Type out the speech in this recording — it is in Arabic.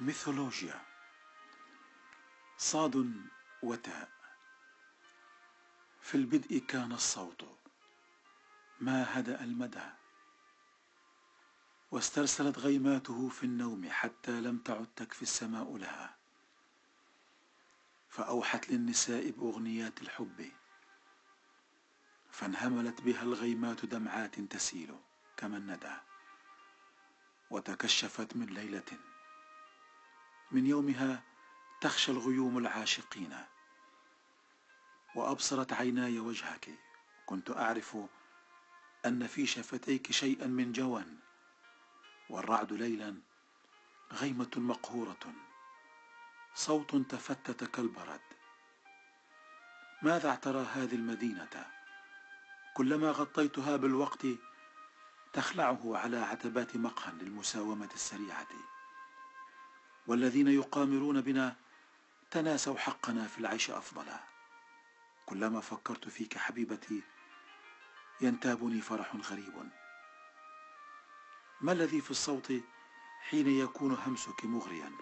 ميثولوجيا. صاد وتاء. في البدء كان الصوت. ما هدأ المدى. واسترسلت غيماته في النوم حتى لم تعد تكفي السماء لها. فأوحت للنساء بأغنيات الحب. فانهملت بها الغيمات دمعات تسيل كما الندى. وتكشفت من ليلة. من يومها تخشى الغيوم العاشقين. وأبصرت عيناي وجهك. كنت أعرف أن في شفتيك شيئا من جوى والرعد ليلا غيمة مقهورة. صوت تفتت كالبرد. ماذا اعترى هذه المدينة؟ كلما غطيتها بالوقت تخلعه على عتبات مقهى للمساومة السريعة. والذين يقامرون بنا تناسوا حقنا في العيش أفضلا. كلما فكرت فيك حبيبتي ينتابني فرح غريب. ما الذي في الصوت حين يكون همسك مغريا؟